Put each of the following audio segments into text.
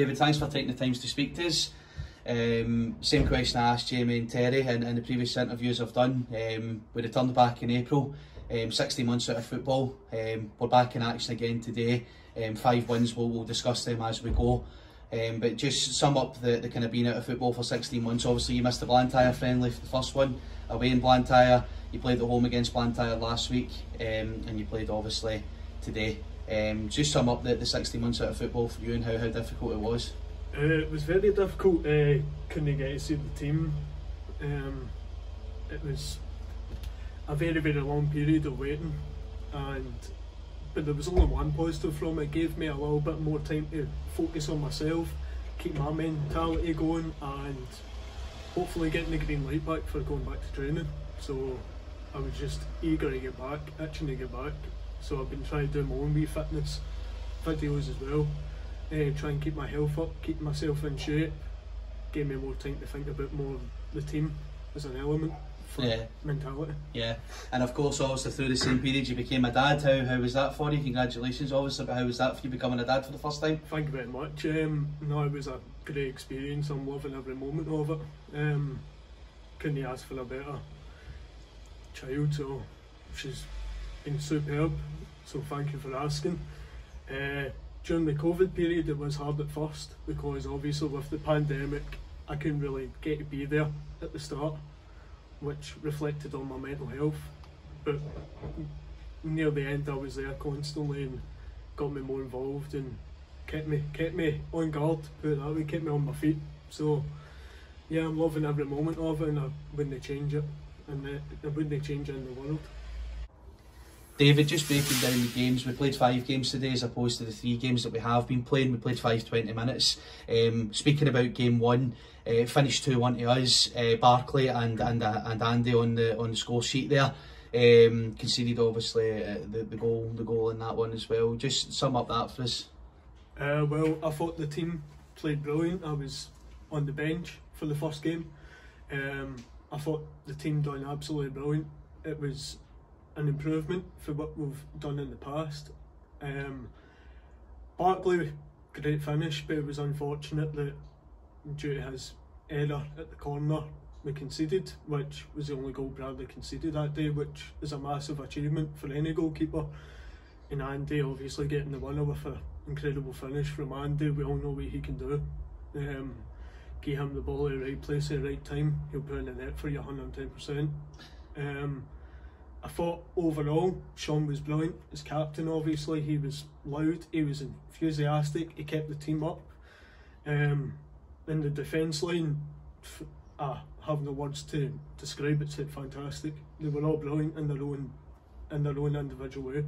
David, thanks for taking the time to speak to us. Um, same question I asked Jamie and Terry in, in the previous interviews I've done. Um, we returned back in April, um, 60 months out of football. Um, we're back in action again today. Um, five wins, we'll, we'll discuss them as we go. Um, but just sum up the, the kind of being out of football for 16 months. Obviously, you missed the Blantyre friendly for the first one away in Blantyre. You played at home against Blantyre last week, um, and you played obviously today. Um, just sum up the, the 16 months out of football for you and how, how difficult it was. Uh, it was very difficult. Uh, couldn't get to see the team. Um, it was a very very long period of waiting, and but there was only one positive from it. it gave me a little bit more time to focus on myself, keep my mentality going, and hopefully getting the green light back for going back to training. So I was just eager to get back, itching to get back. So I've been trying to do my own wee fitness videos as well uh, try and keep my health up, keep myself in shape, give me more time to think about more of the team as an element for Yeah. mentality. Yeah, and of course, obviously through the same period, you became a dad. How how was that for you? Congratulations, obviously, but how was that for you becoming a dad for the first time? Thank you very much. Um, no, it was a great experience. I'm loving every moment of it. Um, couldn't ask for a better child, so she's been superb. So thank you for asking. Uh, during the COVID period, it was hard at first because obviously with the pandemic, I couldn't really get to be there at the start, which reflected on my mental health. But near the end, I was there constantly and got me more involved and kept me kept me on guard. Put it that way, kept me on my feet. So yeah, I'm loving every moment of it, and I wouldn't change it, and I wouldn't change it in the world. David, just breaking down the games, we played five games today as opposed to the three games that we have been playing. We played five 20 minutes. Um, speaking about game one, uh, finished 2 1 to us. Uh, Barkley and and uh, and Andy on the on the score sheet there. Um, conceded obviously uh, the, the goal the goal in that one as well. Just sum up that for us. Uh, well, I thought the team played brilliant. I was on the bench for the first game. Um, I thought the team done absolutely brilliant. It was an improvement for what we've done in the past. Um, Barkley, great finish, but it was unfortunate that due to his error at the corner, we conceded, which was the only goal Bradley conceded that day, which is a massive achievement for any goalkeeper. And Andy obviously getting the winner with an incredible finish from Andy. We all know what he can do. Um, give him the ball at the right place at the right time, he'll put in the net for you 110%. Um, I thought overall Sean was brilliant as captain. Obviously, he was loud, he was enthusiastic, he kept the team up. Um, in the defence line, I have no words to describe it. It's fantastic. They were all brilliant in their own in their own individual way.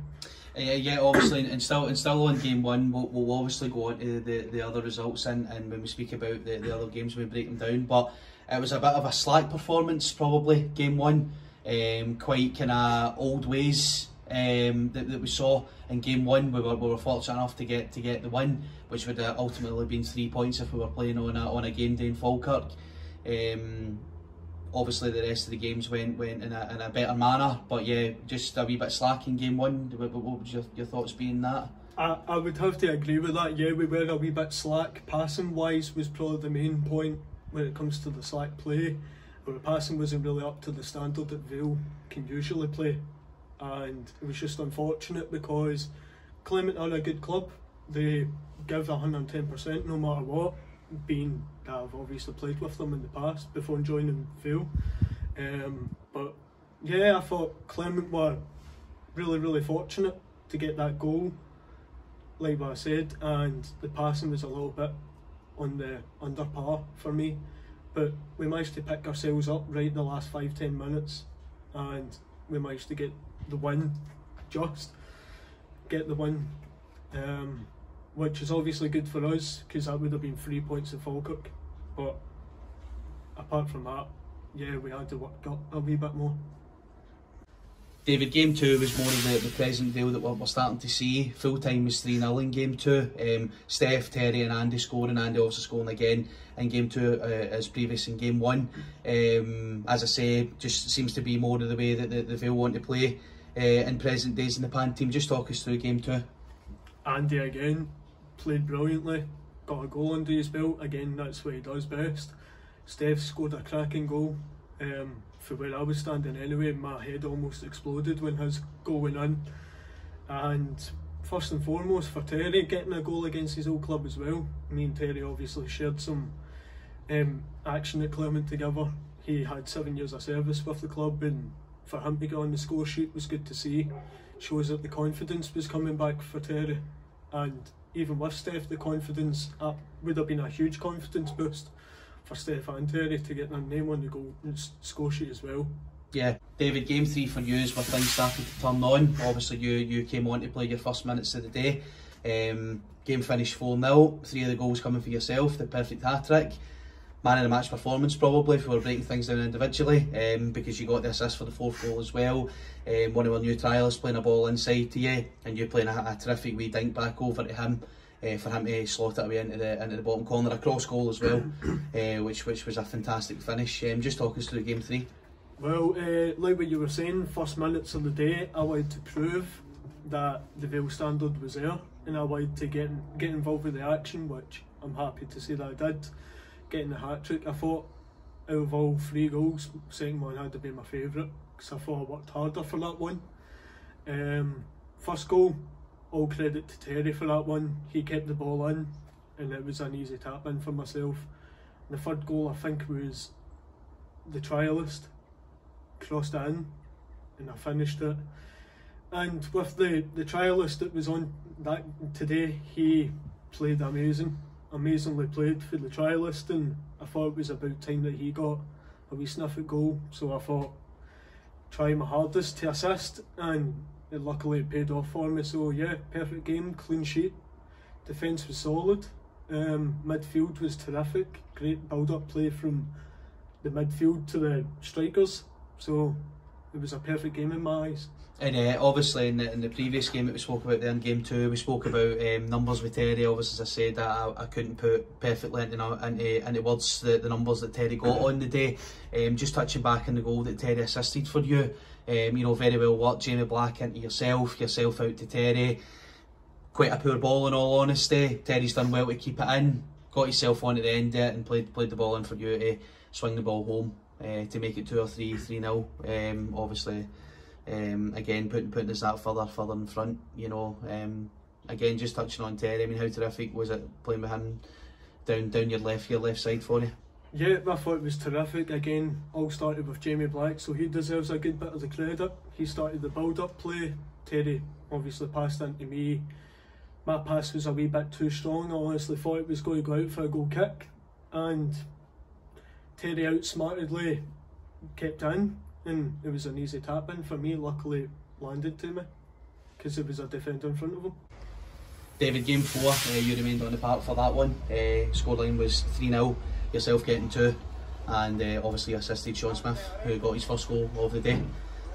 Uh, yeah, obviously, and still, and still on game one, we'll, we'll obviously go on to the, the other results and, and when we speak about the, the other games, we break them down. But it was a bit of a slack performance, probably game one. Um, quite kind of old ways um, that, that we saw in game one. We were, we were fortunate enough to get to get the win, which would have ultimately been three points if we were playing on a on a game day in Falkirk. Um, obviously, the rest of the games went went in a, in a better manner, but yeah, just a wee bit slack in game one. What, what would your, your thoughts be in that? I, I would have to agree with that. Yeah, we were a wee bit slack. Passing wise was probably the main point when it comes to the slack play. But the passing wasn't really up to the standard that Vale can usually play. And it was just unfortunate because Clement are a good club. They give 110% no matter what, being that I've obviously played with them in the past before joining Vale. Um, but yeah, I thought Clement were really, really fortunate to get that goal, like I said, and the passing was a little bit on the under par for me. But we managed to pick ourselves up right in the last five, ten minutes, and we managed to get the win, just get the win, um, which is obviously good for us because that would have been three points at Falkirk. But apart from that, yeah, we had to work up a wee bit more. David, game two was more of the, the present Vale that we're, we're starting to see. Full time was 3 0 in game two. Um, Steph, Terry, and Andy scoring. Andy also scoring again in game two uh, as previous in game one. Um, as I say, just seems to be more of the way that the, the want to play uh, in present days in the pan team. Just talk us through game two. Andy again played brilliantly. got a goal under his belt. Again, that's what he does best. Steph scored a cracking goal. Um, for where I was standing anyway, my head almost exploded when his goal went in. And first and foremost for Terry getting a goal against his old club as well. Me and Terry obviously shared some um, action at Clermont together. He had seven years of service with the club, and for him to get on the score sheet was good to see. Shows that the confidence was coming back for Terry, and even with Steph, the confidence uh, would have been a huge confidence boost for Steph and Terry to get their name on the goal score sheet as well. Yeah, David, game three for you is where things started to turn on. Obviously, you you came on to play your first minutes of the day. Um, game finished 4 0, three of the goals coming for yourself, the perfect hat trick. Man of the match performance, probably, if we were breaking things down individually, um, because you got the assist for the fourth goal as well. Um, one of our new trialists playing a ball inside to you, and you playing a, a terrific wee dink back over to him. Uh, for him to slot it away into the into the bottom corner, a cross goal as well, uh, which which was a fantastic finish. Um, just talk us through game three. Well, uh, like what you were saying, first minutes of the day, I wanted to prove that the Vale standard was there, and I wanted to get get involved with the action, which I'm happy to say that I did. Getting the hat trick, I thought out of all three goals, second one had to be my favourite because I thought I worked harder for that one. Um, first goal, all credit to Terry for that one. He kept the ball in, and it was an easy tap in for myself. The third goal, I think, was the trialist crossed it in and I finished it. And with the, the trialist that was on that today, he played amazing, amazingly played for the trialist, and I thought it was about time that he got a wee sniff at goal. So I thought, try my hardest to assist, and it luckily it paid off for me. So yeah, perfect game, clean sheet. Defence was solid. Um, midfield was terrific. Great build-up play from the midfield to the strikers. So it was a perfect game in my eyes. And uh, obviously in the, in the previous game that we spoke about there in game two, we spoke about um, numbers with Terry. Obviously, as I said, I, I couldn't put perfectly into, into, into words the, the numbers that Terry got on the day. Um, just touching back on the goal that Terry assisted for you, um, you know, very well worked. Jamie Black into yourself, yourself out to Terry. Quite a poor ball in all honesty. Terry's done well to keep it in, got himself on at the end of it and played, played the ball in for you to swing the ball home uh, to make it two or three, three nil. Um, obviously, um, again putting putting us that further further in front. You know, um, again just touching on Terry. I mean, how terrific was it playing with him down down your left your left side for you? Yeah, I thought it was terrific. Again, all started with Jamie Black, so he deserves a good bit of the credit. He started the build-up play. Terry obviously passed into me. My pass was a wee bit too strong. I honestly thought it was going to go out for a goal kick, and Terry outsmartedly kept in, and it was an easy tap in for me. Luckily, landed to me because there was a defender in front of him. David, game four, uh, you remained on the park for that one. Uh, scoreline was 3 0, yourself getting two, and uh, obviously assisted Sean Smith, who got his first goal of the day.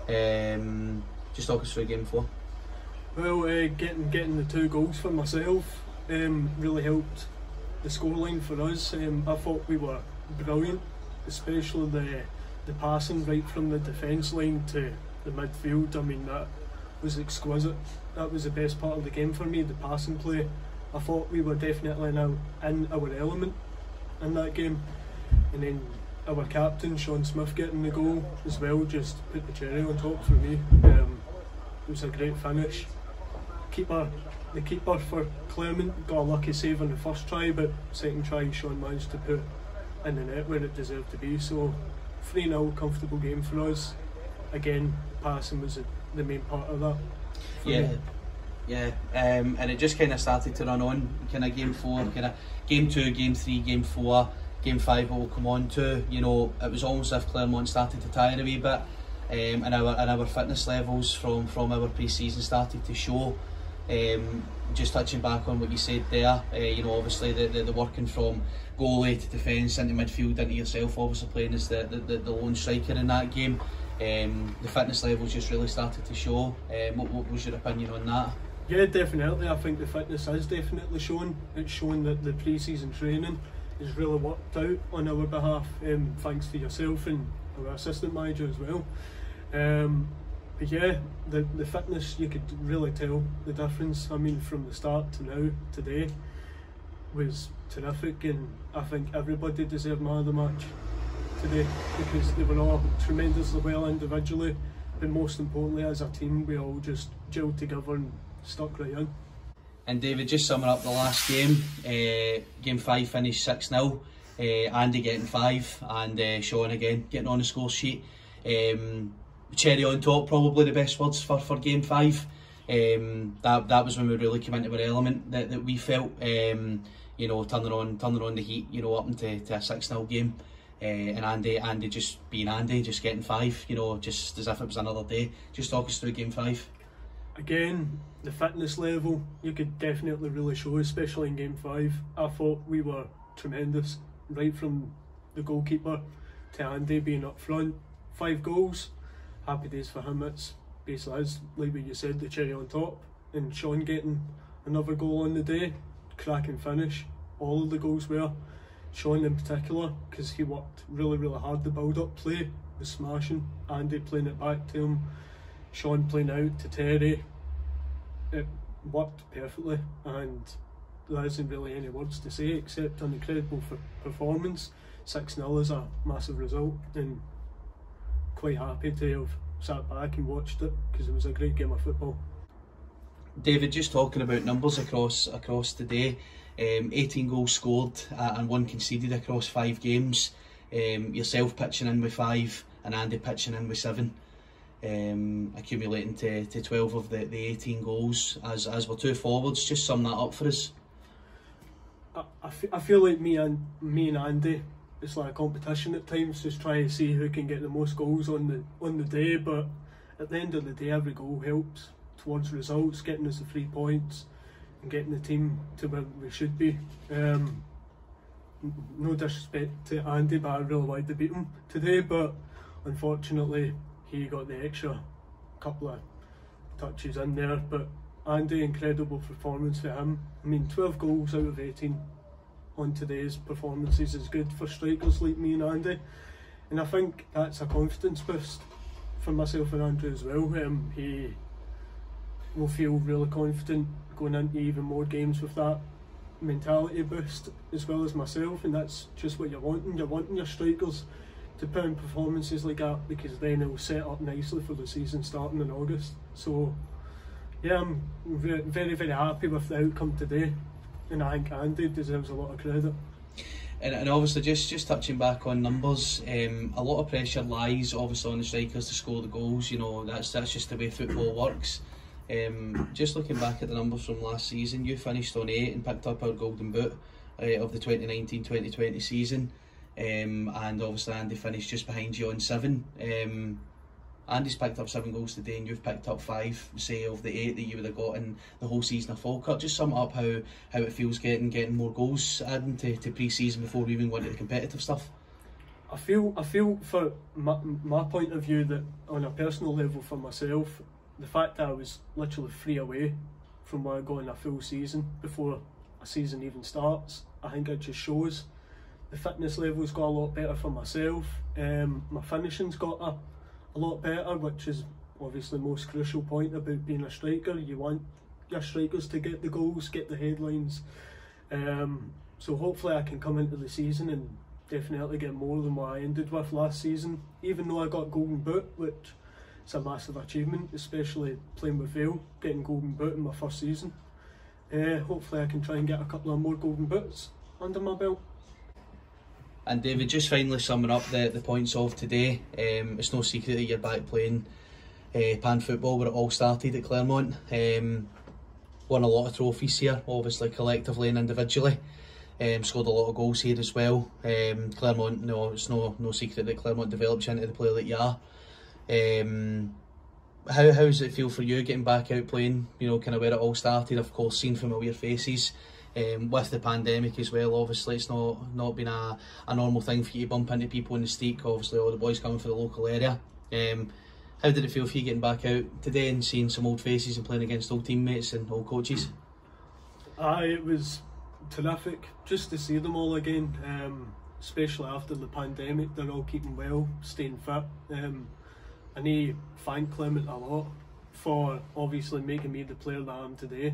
Um, just talk us through game four. Well, uh, getting getting the two goals for myself um, really helped the scoreline for us. Um, I thought we were brilliant especially the the passing right from the defence line to the midfield. I mean that was exquisite. That was the best part of the game for me. The passing play. I thought we were definitely now in our element in that game, and then our captain Sean Smith getting the goal as well just put the cherry on top for me. Um, it was a great finish. Keeper, the keeper for Clermont got a lucky save on the first try, but second try Sean managed to put in and net where it deserved to be. So 3 0, comfortable game for us. Again, passing was the main part of that. Yeah. Me. Yeah, um, and it just kind of started to run on, kind of game four, kind of game two, game three, game four, game five, what we'll come on to. You know, it was almost as if Claremont started to tire a wee bit, um, and, our, and our fitness levels from, from our pre-season started to show. Um, just touching back on what you said there, uh, you know, obviously the, the, the working from goalie to defence into midfield into yourself, obviously playing as the, the, the lone striker in that game. Um, the fitness levels just really started to show. Um, what, what was your opinion on that? Yeah, definitely. I think the fitness has definitely shown. It's shown that the pre-season training has really worked out on our behalf, um, thanks to yourself and our assistant manager as well. Um, but yeah, the the fitness you could really tell the difference. I mean, from the start to now today, was terrific, and I think everybody deserved man of the match today because they were all tremendously well individually, but most importantly as a team, we all just gelled together and stuck right in. And David, just summing up the last game, uh, game five finished 6 0. Uh, Andy getting five, and uh, Sean again getting on the score sheet. Um, cherry on top, probably the best words for, for game five. Um, that that was when we really came into our element that, that we felt. Um, you know, turning on turning on the heat. You know, up into to a six 0 game. Uh, and Andy, Andy just being Andy, just getting five. You know, just as if it was another day. Just talk us through game five. Again, the fitness level you could definitely really show, especially in game five. I thought we were tremendous, right from the goalkeeper to Andy being up front. Five goals, happy days for him. It's basically as like what you said, the cherry on top, and Sean getting another goal on the day, cracking finish. All of the goals were. Sean in particular, because he worked really, really hard. The build up play was smashing. Andy playing it back to him, Sean playing out to Terry. It worked perfectly, and there isn't really any words to say except an incredible for performance. 6 0 is a massive result, and quite happy to have sat back and watched it because it was a great game of football. David, just talking about numbers across across the day, um, 18 goals scored uh, and one conceded across five games. Um, yourself pitching in with five and Andy pitching in with seven. Um, accumulating to, to 12 of the, the 18 goals as, as we're two forwards. Just sum that up for us. I, I, I feel like me and me and Andy, it's like a competition at times, just trying to see who can get the most goals on the on the day. But at the end of the day, every goal helps towards results, getting us the three points and getting the team to where we should be. Um, no disrespect to Andy, but I really wanted to beat him today. But unfortunately, he got the extra couple of touches in there. But Andy, incredible performance for him. I mean, 12 goals out of 18 on today's performances is good for strikers like me and Andy. And I think that's a confidence boost for myself and Andrew as well. Um, he will feel really confident going into even more games with that mentality boost as well as myself and that's just what you're wanting. You're wanting your strikers to put in performances like that because then it'll set up nicely for the season starting in August. So yeah, I'm very very happy with the outcome today and I think Andy deserves a lot of credit. And, and obviously, just just touching back on numbers, um, a lot of pressure lies obviously on the strikers to score the goals. You know that's that's just the way football works. Um, just looking back at the numbers from last season, you finished on eight and picked up our golden boot uh, of the 2019-2020 season. Um, and obviously Andy finished just behind you on seven. Um, Andy's picked up seven goals today and you've picked up five, say, of the eight that you would have got in the whole season of Falkirk. Just sum up how, how it feels getting getting more goals adding to, to pre-season before we even go into the competitive stuff. I feel I feel for my, my point of view that on a personal level for myself, the fact that I was literally free away from where I go in a full season before a season even starts, I think it just shows the fitness level's got a lot better for myself. Um, my finishing's got a, a lot better, which is obviously the most crucial point about being a striker. You want your strikers to get the goals, get the headlines. Um, so hopefully I can come into the season and definitely get more than what I ended with last season. Even though I got golden boot, which is a massive achievement, especially playing with Vale, getting Golden Boot in my first season. Uh, hopefully I can try and get a couple of more Golden Boots under my belt. And David, just finally summing up the, the points of today, um, it's no secret that you're back playing uh, pan football where it all started at Claremont. Um, won a lot of trophies here, obviously collectively and individually. Um, scored a lot of goals here as well. Um, Clermont, no, it's no no secret that Claremont developed into the player that you are. Um, how how does it feel for you getting back out playing? You know, kind of where it all started. Of course, seeing familiar faces. Um, with the pandemic as well, obviously it's not not been a, a normal thing for you to bump into people in the street. Obviously, all the boys coming from the local area. Um, how did it feel for you getting back out today and seeing some old faces and playing against old teammates and old coaches? Aye, it was terrific just to see them all again. Um, especially after the pandemic, they're all keeping well, staying fit. Um, I need thank Clement a lot for obviously making me the player that I am today.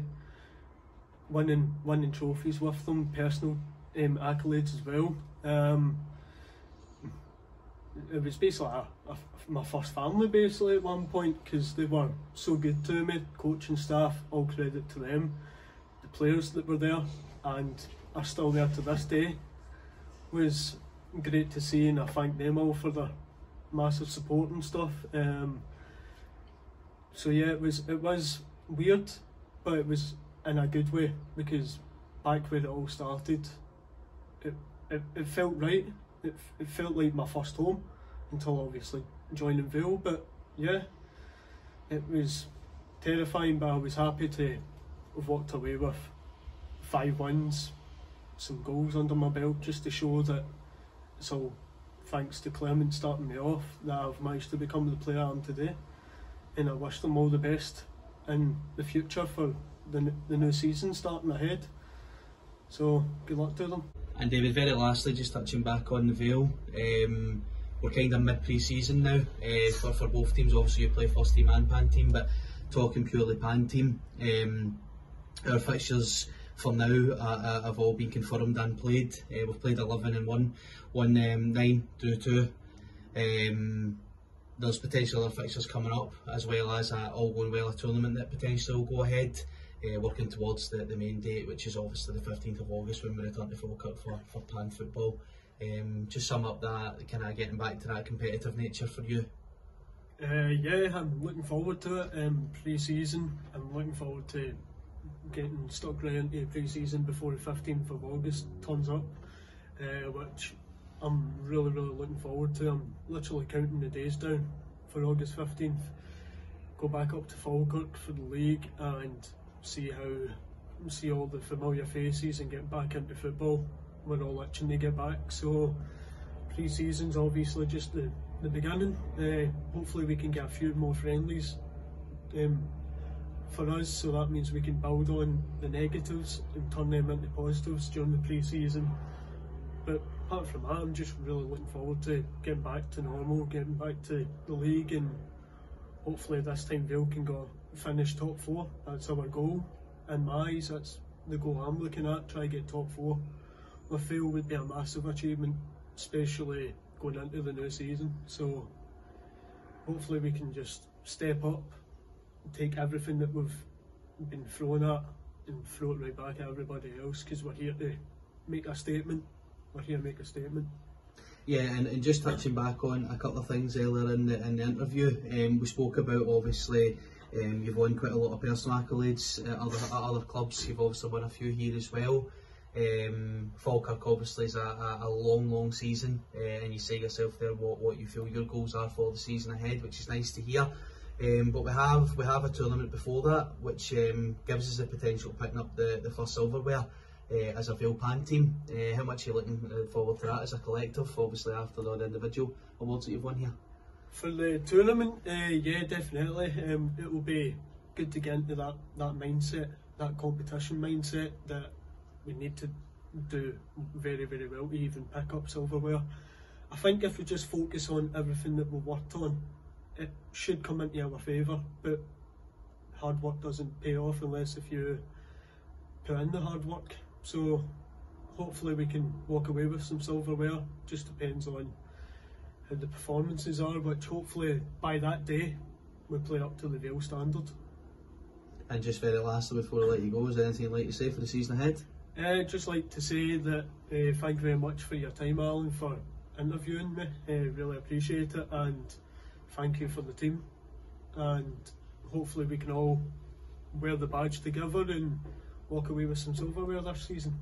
Winning winning trophies with them, personal um, accolades as well. Um, it was basically a, a, my first family basically at one point because they were so good to me, coaching staff, all credit to them, the players that were there and are still there to this day was great to see and I thank them all for their massive support and stuff. Um, so yeah, it was it was weird, but it was in a good way because back where it all started, it it, it felt right. It, it felt like my first home until obviously joining Vale. But yeah, it was terrifying, but I was happy to have walked away with five wins, some goals under my belt, just to show that it's all thanks to Clement starting me off that I've managed to become the player I am today. And I wish them all the best in the future for the, the new season starting ahead. So good luck to them. And David, very lastly, just touching back on the Vale, um, we're kind of mid pre-season now uh, for, for both teams. Obviously, you play first team and pan team, but talking purely pan team, um, our fixtures for now uh, have all been confirmed and played. Uh, we've played 11 and 1, 1 um, 9 through 2. Um, there's potential other fixtures coming up, as well as uh, all going well a tournament that potentially will go ahead. Uh, working towards the, the main date, which is obviously the 15th of August when we return to Falkirk for, for pan football. Um, just sum up that, kind of getting back to that competitive nature for you. Uh, yeah, I'm looking forward to it. Um, pre-season, I'm looking forward to getting stuck right into pre-season before the 15th of August turns up, uh, which I'm really, really looking forward to. I'm literally counting the days down for August 15th. Go back up to Falkirk for the league and see how, see all the familiar faces and get back into football. We're all itching to get back. So pre-season's obviously just the, the beginning. Uh, hopefully we can get a few more friendlies. Um, for us, so that means we can build on the negatives and turn them into positives during the pre-season. But apart from that, I'm just really looking forward to getting back to normal, getting back to the league, and hopefully this time Vale can go finish top four. That's our goal. In my eyes, that's the goal I'm looking at. Try to get top four. With Vale would be a massive achievement, especially going into the new season. So hopefully we can just step up take everything that we've been thrown at and throw it right back at everybody else because we're here to make a statement. We're here to make a statement. Yeah, and, and just touching back on a couple of things earlier in the, in the interview, um, we spoke about obviously Um, you've won quite a lot of personal accolades at other, at other clubs. You've also won a few here as well. Um, Falkirk obviously is a, a, a long, long season, uh, and you say yourself there what, what you feel your goals are for the season ahead, which is nice to hear. Um, but we have we have a tournament before that, which um, gives us the potential of picking up the, the first silverware uh, as a Vale Pan team. Uh, how much are you looking uh, forward to that as a collective, obviously after the individual awards that you've won here? For the tournament, uh, yeah, definitely. Um, it will be good to get into that, that mindset, that competition mindset that we need to do very, very well to even pick up silverware. I think if we just focus on everything that we've worked on it should come into our favour, but hard work doesn't pay off unless if you put in the hard work. So hopefully we can walk away with some silverware. Just depends on the performances are, which hopefully by that day we play up to the Vale standard. And just very lastly before I let you go, is there anything you'd like to say for the season ahead? Uh, just like to say that uh, thank you very much for your time, Alan, for interviewing me. Uh, really appreciate it and thank you for the team and hopefully we can all wear the badge together and walk away with some silverware this season.